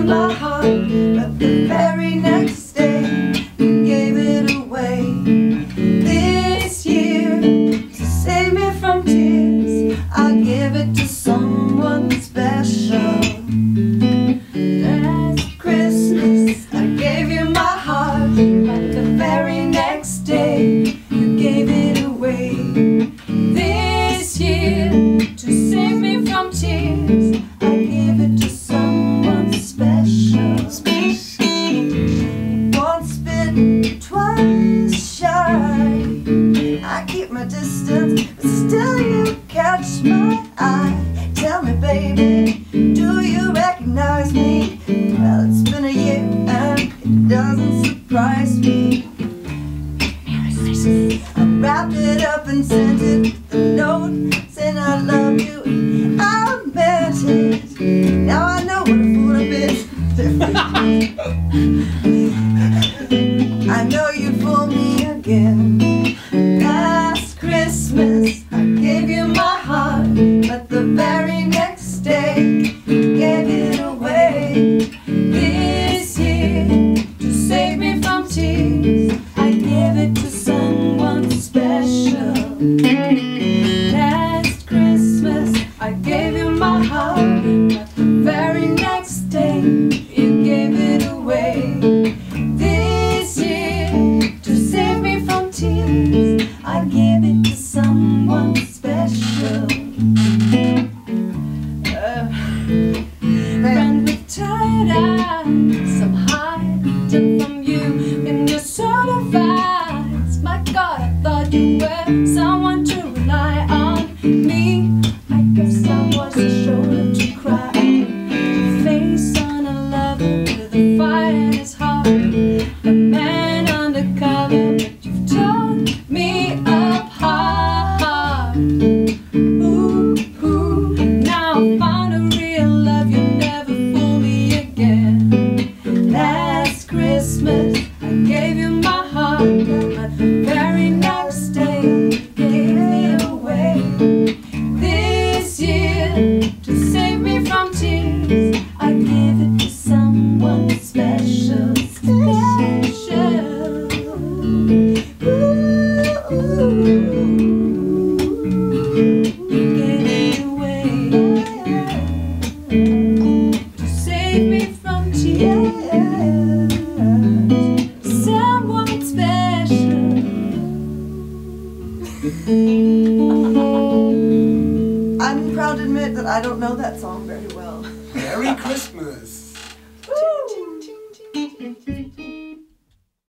in my heart But the very next day You gave it away. This year To save me from tears I give it to someone special. Do you recognize me? Well, it's been a year and it doesn't surprise me. I wrapped it up and sent it a note saying I love you. I meant it. Now I know what a fool I've been. I know you fool me again. Last Christmas special. Me, I guess I was a shoulder to cry on. Face on a lover with a fire in his heart. A man undercover, but you've torn me to save me from tears, I give it to someone special, special. Ooh, you gave it away to save me from tears. Someone special. Admit that I don't know that song very well. Merry Christmas.